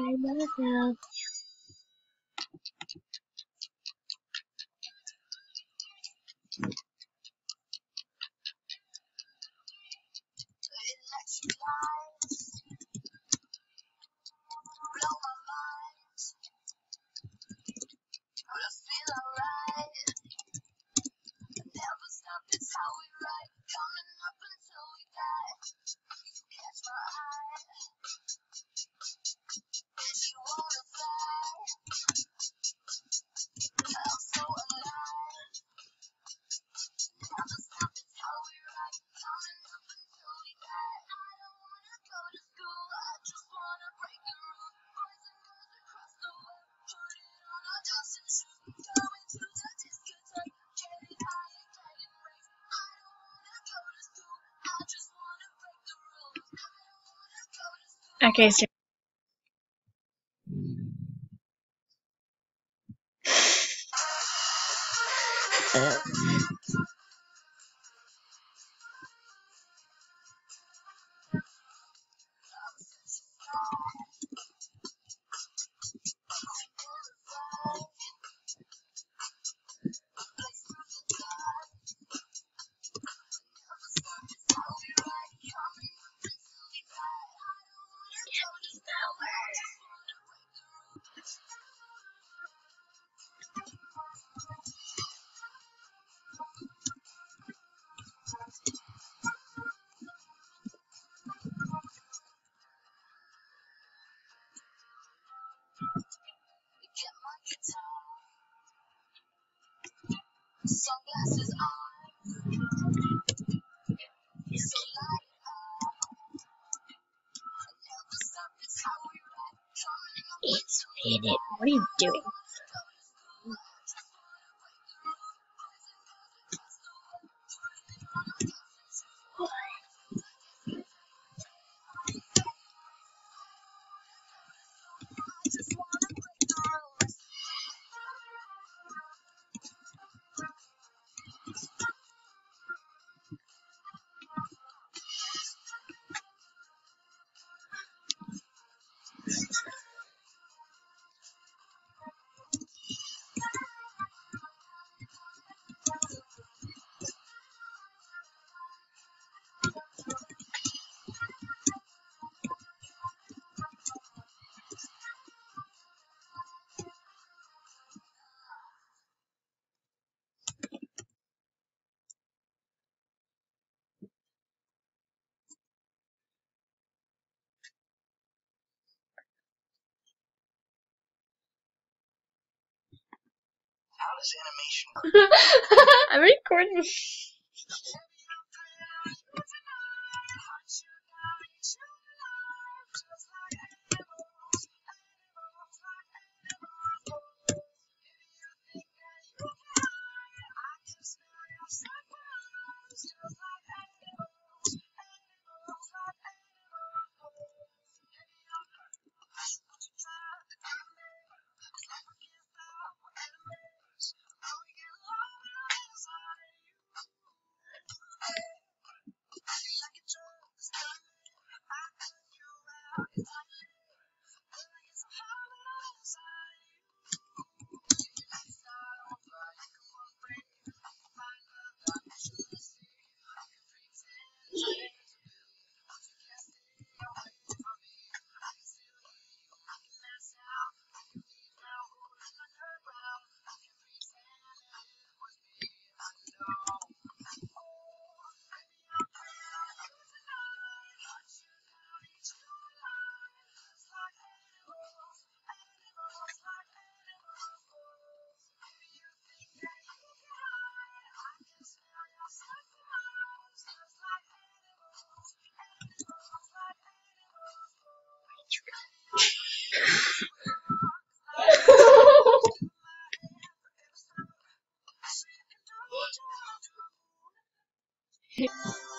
I love you. Okay, so it's uh, it. What are you doing? I'm recording. I am the Tipps.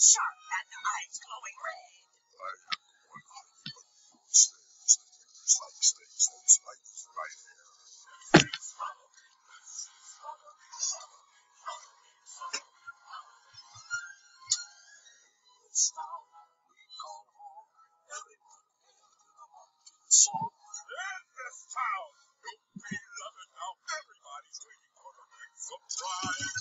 sharp and the eyes glowing red. So let this town do be loving now. Everybody's waiting for the surprise.